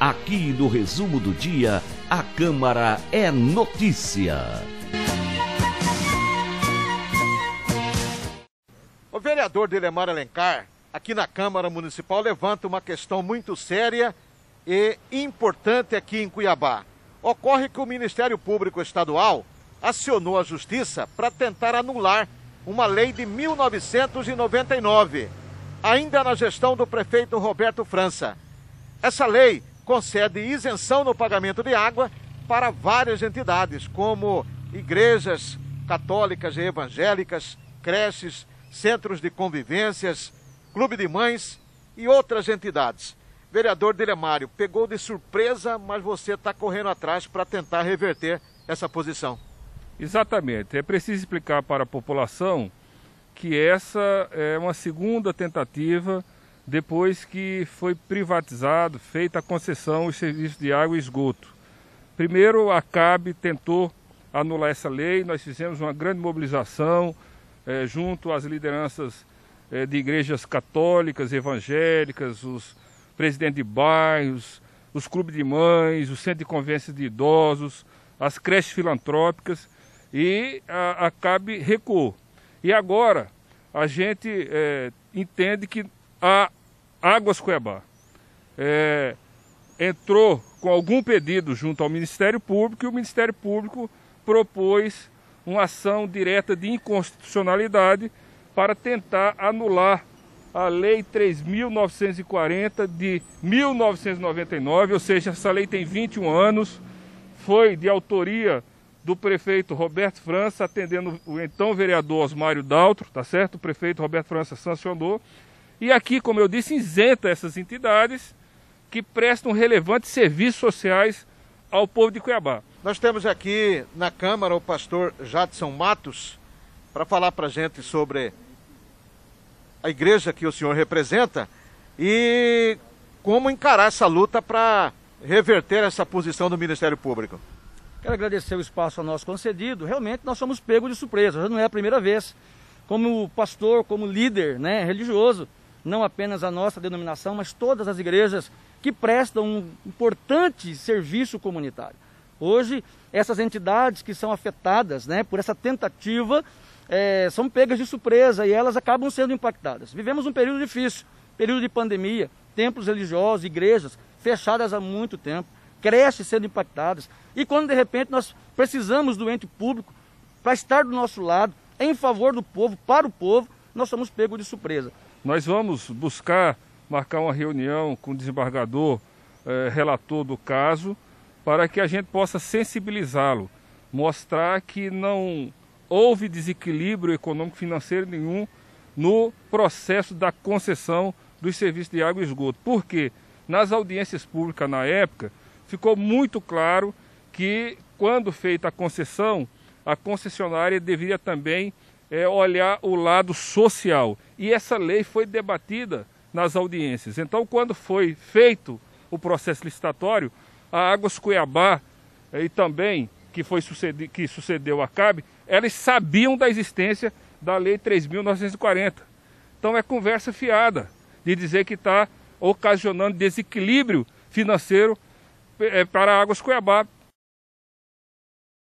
Aqui no resumo do dia, a Câmara é notícia. O vereador Delemar Alencar, aqui na Câmara Municipal, levanta uma questão muito séria e importante aqui em Cuiabá. Ocorre que o Ministério Público Estadual acionou a Justiça para tentar anular uma lei de 1999, ainda na gestão do prefeito Roberto França. Essa lei concede isenção no pagamento de água para várias entidades, como igrejas católicas e evangélicas, creches, centros de convivências, clube de mães e outras entidades. Vereador Dilemário, pegou de surpresa, mas você está correndo atrás para tentar reverter essa posição. Exatamente. É preciso explicar para a população que essa é uma segunda tentativa depois que foi privatizado, feita a concessão os serviços de água e esgoto. Primeiro, a CAB tentou anular essa lei, nós fizemos uma grande mobilização, é, junto às lideranças é, de igrejas católicas, evangélicas, os presidentes de bairros, os clubes de mães, o centro de convivência de idosos, as creches filantrópicas e a, a CAB recuou. E agora a gente é, entende que a Águas Cuiabá é, entrou com algum pedido junto ao Ministério Público e o Ministério Público propôs uma ação direta de inconstitucionalidade para tentar anular a Lei 3.940 de 1999, ou seja, essa lei tem 21 anos, foi de autoria do prefeito Roberto França, atendendo o então vereador Osmário Daltro, tá certo? O prefeito Roberto França sancionou. E aqui, como eu disse, isenta essas entidades que prestam relevantes serviços sociais ao povo de Cuiabá. Nós temos aqui na Câmara o pastor Jadson Matos para falar para a gente sobre a igreja que o senhor representa e como encarar essa luta para reverter essa posição do Ministério Público. Quero agradecer o espaço a nós concedido. Realmente nós somos pegos de surpresa, já não é a primeira vez. Como pastor, como líder né, religioso, não apenas a nossa denominação, mas todas as igrejas que prestam um importante serviço comunitário. Hoje, essas entidades que são afetadas né, por essa tentativa é, são pegas de surpresa e elas acabam sendo impactadas. Vivemos um período difícil, período de pandemia, templos religiosos, igrejas fechadas há muito tempo, creches sendo impactadas. E quando de repente nós precisamos do ente público para estar do nosso lado, em favor do povo, para o povo, nós somos pegos de surpresa. Nós vamos buscar marcar uma reunião com o desembargador eh, relator do caso para que a gente possa sensibilizá-lo, mostrar que não houve desequilíbrio econômico financeiro nenhum no processo da concessão dos serviços de água e esgoto. Porque nas audiências públicas na época ficou muito claro que quando feita a concessão, a concessionária deveria também é, olhar o lado social. E essa lei foi debatida nas audiências. Então, quando foi feito o processo licitatório, a Águas Cuiabá eh, e também que foi sucedi que sucedeu a CAB, elas sabiam da existência da Lei 3.940. Então é conversa fiada de dizer que está ocasionando desequilíbrio financeiro eh, para Águas Cuiabá